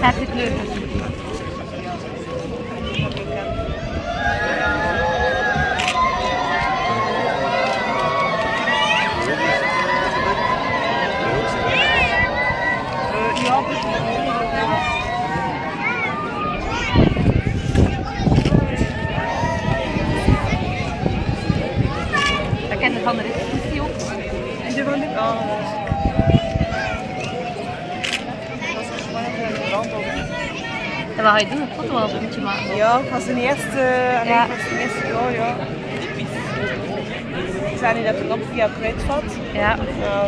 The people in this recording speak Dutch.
Gaat de kleur Dat kende van de discussie ook. En die vond ik En wat ga je doen? Een fotoalbumtje maken? Ja, ik was de eerste, Ja. ik was de eerste jaar, ja. Ik zei niet dat ik op via kwijt vat. Ja. Ja.